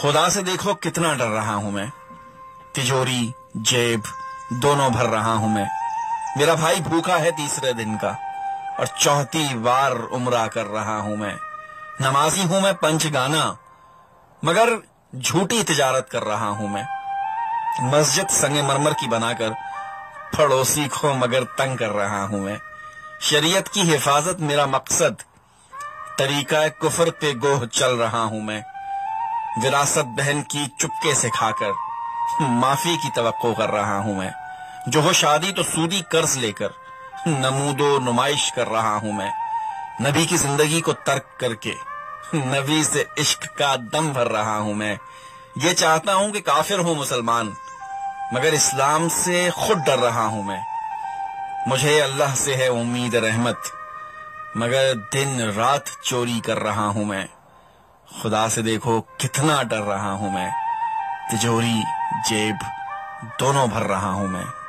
खुदा से देखो कितना डर रहा हूँ मैं। तिजोरी, जेब, दोनों भर रहा हूँ मैं। मेरा भाई भूखा है तीसरे दिन का, और चौथी बार उमरा कर रहा हूँ मैं। नमाजी हूँ मैं पंच गाना, मगर झूठी तिजारत कर रहा हूँ मैं। मस्जिद संगे मरमर की बनाकर पड़ोसी को मगर तंग कर रहा हूँ मैं। शरीयत की हिफाजत मेरा मकसद, तरीका कुफर पे गोह चल रहा हूँ मैं। विरासत बहन की चुपके से खाकर माफ़ी की तवक्को कर रहा हूँ मैं। जो हो शादी तो सूदी कर्ज लेकर नमूदो नुमाइश कर रहा हूँ मैं। नबी की ज़िंदगी को तर्क करके नबी से इश्क का दम भर रहा हूँ मैं। ये चाहता हूँ कि काफिर हो मुसलमान, मगर इस्लाम से खुद डर रहा हूँ मैं। मुझे अल्लाह से है उम्मीद रहमत, मगर दिन रात चोरी कर रहा हूँ मैं। खुदा से देखो कितना डर रहा हूँ मैं। तिजोरी, जेब, दोनों भर रहा हूँ मैं।